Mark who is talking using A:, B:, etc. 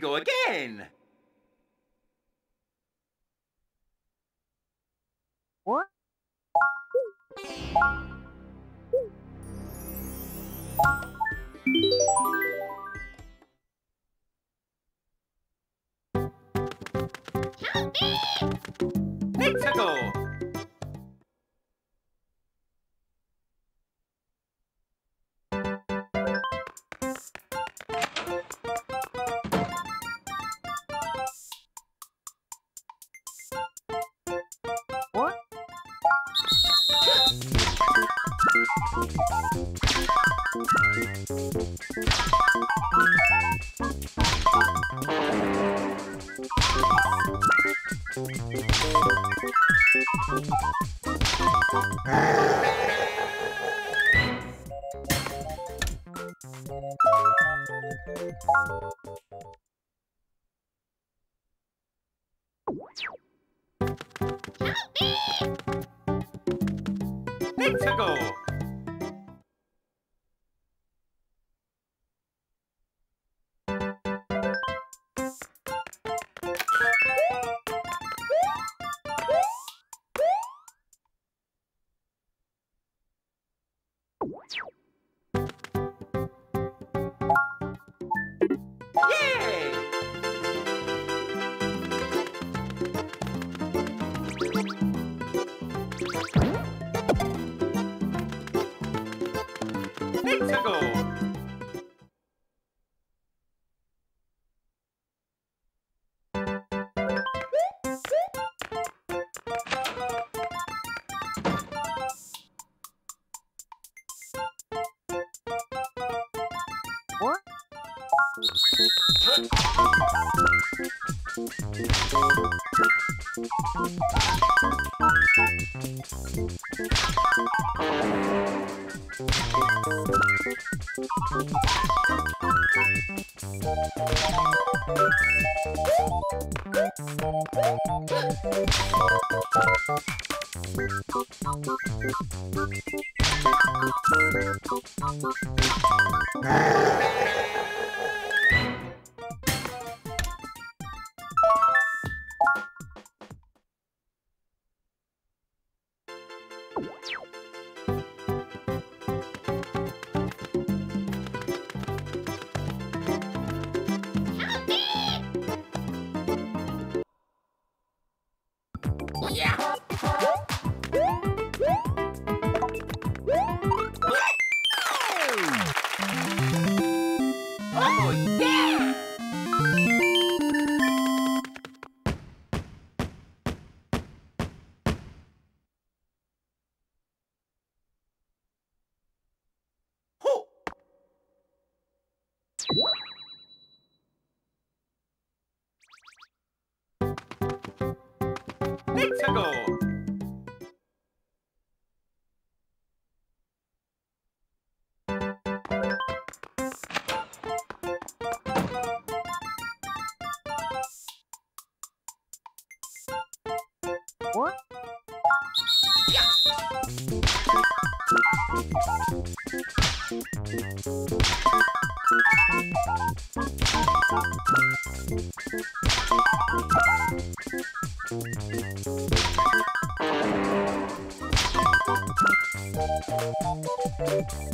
A: go again.
B: What?
A: Let's go. Let's go. Let's go.
B: What?
A: you. What? Hehehehe